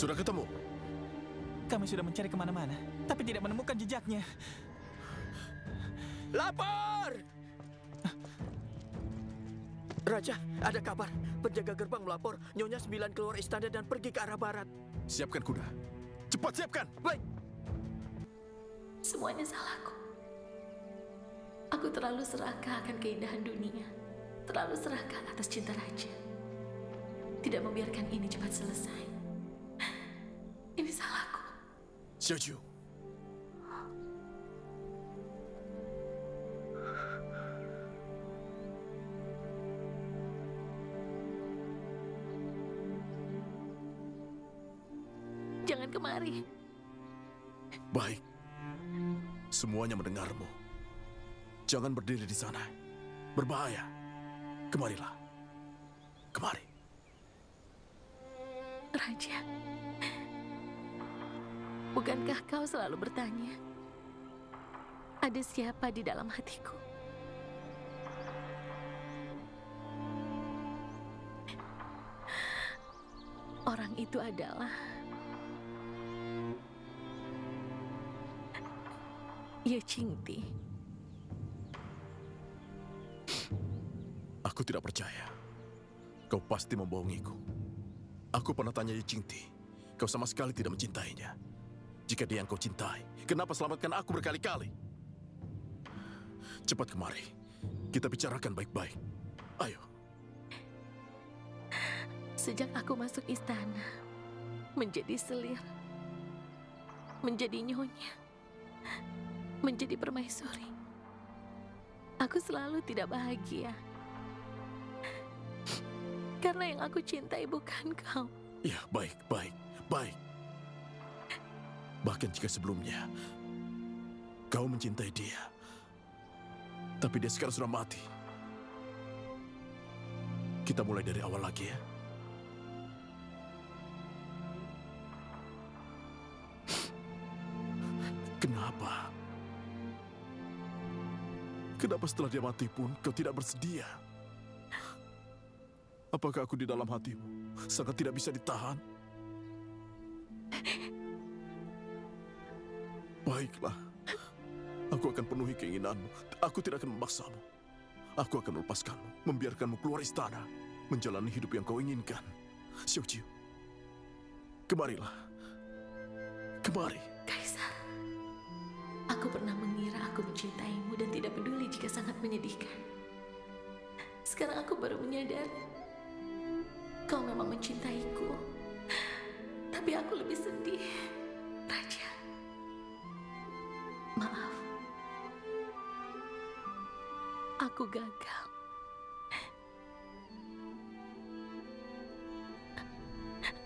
Sudah ketemu? Kami sudah mencari ke mana-mana, tapi tidak menemukan jejaknya. Lapor! Raja, ada kabar. Penjaga gerbang melapor. Nyonya Sembilan keluar istana dan pergi ke arah barat. Siapkan kuda. Cepat siapkan! Baik. Semuanya salahku. Aku terlalu serakah akan keindahan dunia. Terlalu serakah atas cinta raja. Tidak membiarkan ini cepat selesai. Xiaoju. Jangan kemari. Baik. Semuanya mendengarmu. Jangan berdiri di sana. Berbahaya. Kemarilah. Kemari. Raja. Bukankah kau selalu bertanya? Ada siapa di dalam hatiku? Orang itu adalah Ye Qingti. Aku tidak percaya. Kau pasti membohongiku. Aku pernah tanya Yi Qingti. Kau sama sekali tidak mencintainya. Jika dia yang kau cintai, kenapa selamatkan aku berkali-kali? Cepat kemari. Kita bicarakan baik-baik. Ayo. Sejak aku masuk istana, menjadi selir, menjadi nyonya, menjadi permaisuri, aku selalu tidak bahagia. Karena yang aku cintai bukan kau. Ya, baik, baik, baik. Bahkan jika sebelumnya kau mencintai dia, tapi dia sekarang sudah mati. Kita mulai dari awal lagi ya. Kenapa? Kenapa setelah dia mati pun kau tidak bersedia? Apakah aku di dalam hatimu sangat tidak bisa ditahan? Baiklah, aku akan penuhi keinginanmu. Aku tidak akan memaksamu. Aku akan melepaskanmu, membiarkanmu keluar istana, menjalani hidup yang kau inginkan. Xiuqiu, kemarilah. Kemari. Kaisar, aku pernah mengira aku mencintaimu dan tidak peduli jika sangat menyedihkan. Sekarang aku baru menyadari kau memang mencintaiku. Tapi aku lebih sedih, Aku gagal.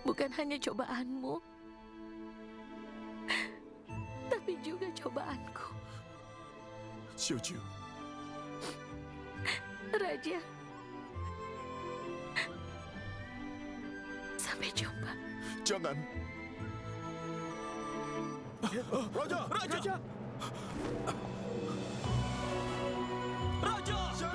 Bukan hanya cobaanmu, tapi juga cobaanku. Xiuqiu, Raja. Sampai jumpa. jangan. Raja! Raja! Raja! Raja! Xiuqiu! Raja!